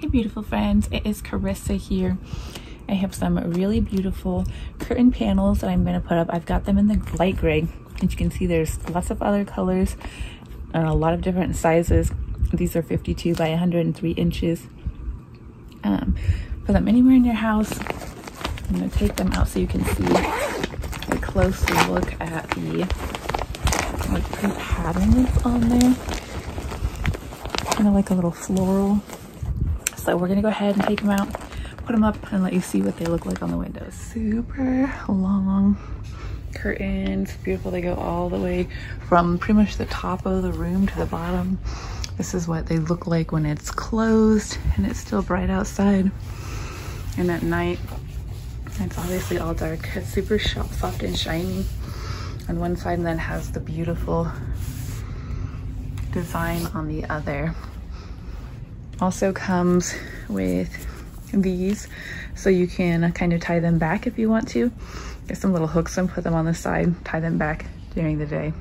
Hey beautiful friends, it is Karissa here. I have some really beautiful curtain panels that I'm going to put up. I've got them in the light gray. As you can see, there's lots of other colors and a lot of different sizes. These are 52 by 103 inches. Um, put them anywhere in your house. I'm going to take them out so you can see a close look at the like pattern that's on there. Kind of like a little floral so we're gonna go ahead and take them out, put them up and let you see what they look like on the windows. Super long curtains, beautiful. They go all the way from pretty much the top of the room to the bottom. This is what they look like when it's closed and it's still bright outside. And at night, it's obviously all dark. It's super soft and shiny on one side and then has the beautiful design on the other also comes with these so you can kind of tie them back if you want to. Get some little hooks and put them on the side, tie them back during the day.